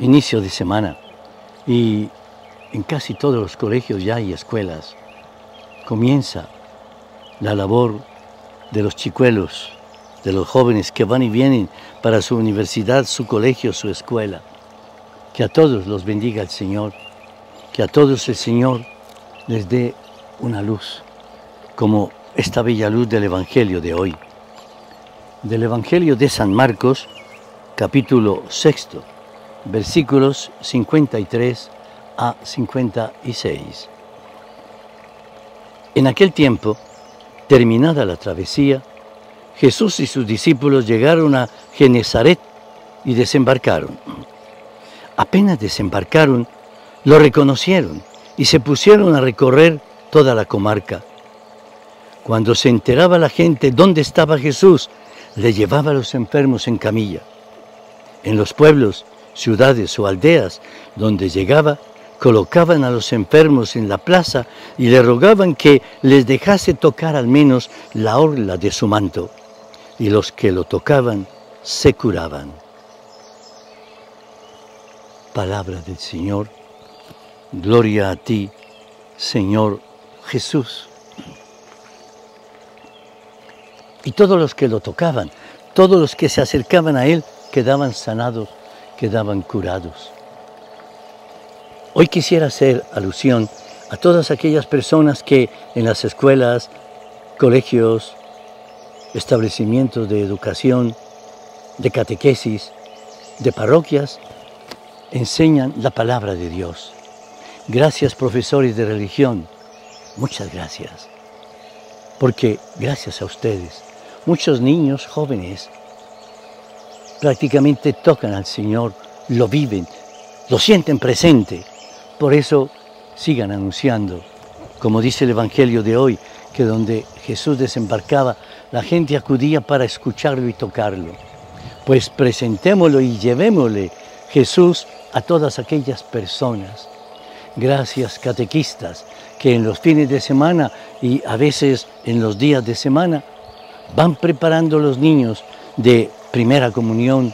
inicio de semana y en casi todos los colegios ya y escuelas comienza la labor de los chicuelos, de los jóvenes que van y vienen para su universidad, su colegio, su escuela. Que a todos los bendiga el Señor, que a todos el Señor les dé una luz, como esta bella luz del Evangelio de hoy. Del Evangelio de San Marcos, capítulo sexto, versículos 53 a 56. En aquel tiempo, terminada la travesía, Jesús y sus discípulos llegaron a Genezaret y desembarcaron. Apenas desembarcaron, lo reconocieron y se pusieron a recorrer toda la comarca. Cuando se enteraba la gente dónde estaba Jesús, le llevaba a los enfermos en camilla. En los pueblos, ciudades o aldeas donde llegaba, colocaban a los enfermos en la plaza y le rogaban que les dejase tocar al menos la orla de su manto. Y los que lo tocaban se curaban. Palabra del Señor. Gloria a ti, Señor Jesús. Y todos los que lo tocaban, todos los que se acercaban a Él, quedaban sanados, quedaban curados. Hoy quisiera hacer alusión a todas aquellas personas que en las escuelas, colegios, establecimientos de educación, de catequesis, de parroquias, enseñan la palabra de Dios. Gracias profesores de religión, muchas gracias. Porque gracias a ustedes, muchos niños jóvenes prácticamente tocan al Señor, lo viven, lo sienten presente por eso sigan anunciando, como dice el Evangelio de hoy, que donde Jesús desembarcaba, la gente acudía para escucharlo y tocarlo. Pues presentémoslo y llevémosle Jesús a todas aquellas personas. Gracias catequistas que en los fines de semana y a veces en los días de semana van preparando los niños de primera comunión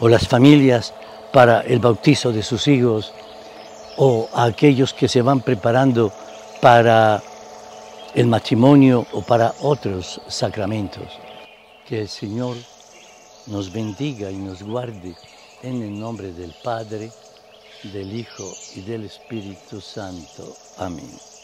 o las familias para el bautizo de sus hijos o a aquellos que se van preparando para el matrimonio o para otros sacramentos. Que el Señor nos bendiga y nos guarde en el nombre del Padre, del Hijo y del Espíritu Santo. Amén.